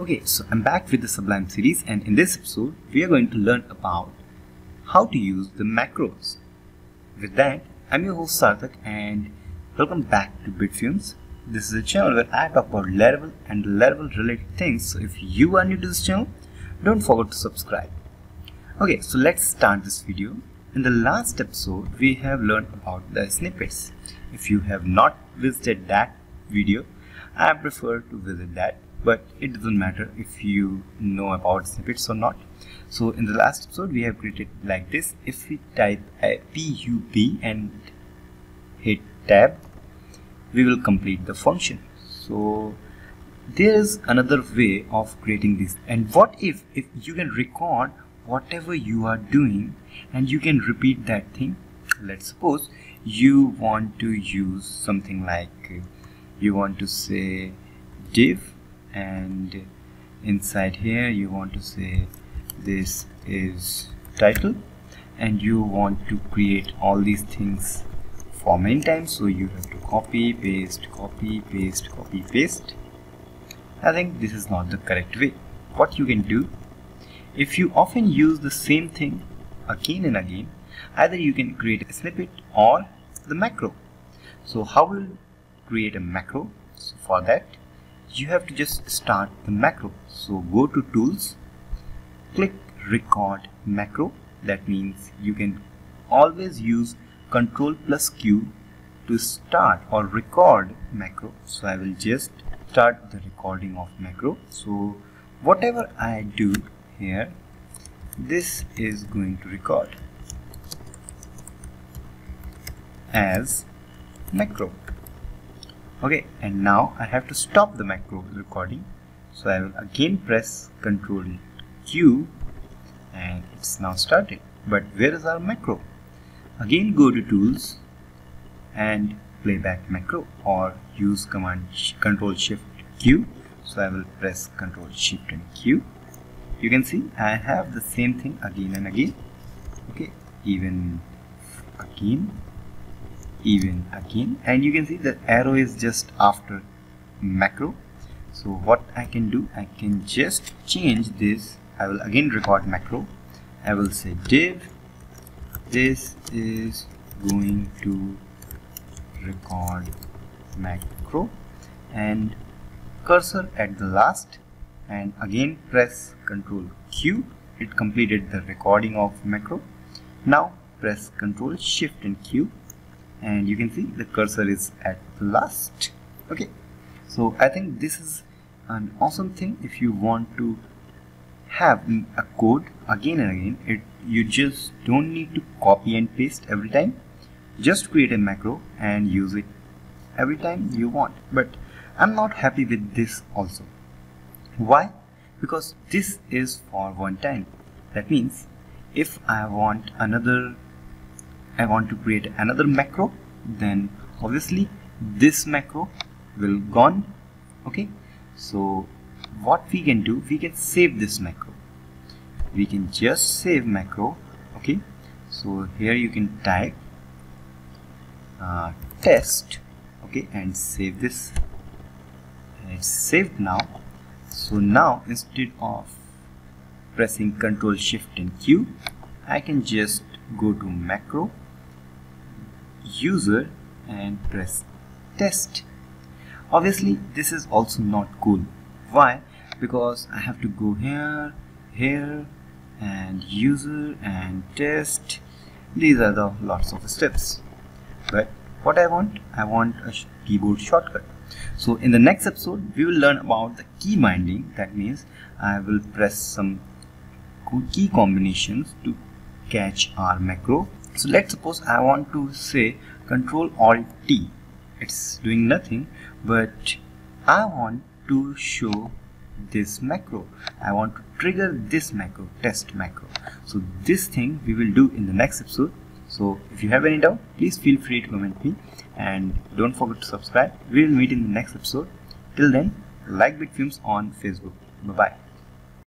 Okay, so I'm back with the Sublime series and in this episode we are going to learn about how to use the macros. With that, I'm your host Sarthak and welcome back to Bitfumes. This is a channel where I talk about Laravel and Laravel related things. So if you are new to this channel, don't forget to subscribe. Okay, so let's start this video. In the last episode, we have learned about the snippets. If you have not visited that video, I prefer to visit that but it doesn't matter if you know about snippets or not. So in the last episode we have created like this. If we type pub and hit tab we will complete the function. So there is another way of creating this. And what if if you can record whatever you are doing and you can repeat that thing? Let's suppose you want to use something like you want to say div and inside here you want to say this is title and you want to create all these things for many times so you have to copy paste copy paste copy paste. I think this is not the correct way. What you can do if you often use the same thing again and again either you can create a snippet or the macro. So how will create a macro? So for that you have to just start the macro. So go to tools click record macro. That means you can always use control plus q to start or record macro. So I will just start the recording of macro. So whatever I do here this is going to record as macro okay and now I have to stop the macro recording. So I will again press ctrl Q and it's now started. But where is our macro again go to tools and playback macro or use command control shift Q. So I will press control shift and Q. You can see I have the same thing again and again. Okay even again even again. And you can see the arrow is just after macro. So what I can do I can just change this. I will again record macro. I will say div this is going to record macro and cursor at the last. And again press ctrl Q. It completed the recording of macro. Now press ctrl shift and Q and you can see the cursor is at last. Okay. So I think this is an awesome thing. If you want to have a code again and again it you just don't need to copy and paste every time. Just create a macro and use it every time you want. But I'm not happy with this also. Why? Because this is for one time. That means if I want another I want to create another macro then obviously this macro will gone okay? So what we can do we can save this macro. We can just save macro okay? So here you can type uh, test okay and save this. It's saved now. So now instead of pressing ctrl shift and q I can just go to macro user and press test. Obviously this is also not cool. Why? Because I have to go here here and user and test. These are the lots of steps. But what I want? I want a keyboard shortcut. So in the next episode we will learn about the key binding. That means I will press some key combinations to catch our macro so let's suppose I want to say control alt T. It's doing nothing but I want to show this macro. I want to trigger this macro test macro. So this thing we will do in the next episode. So if you have any doubt please feel free to comment me. And don't forget to subscribe. We will meet in the next episode. Till then like bitfumes on facebook. Bye bye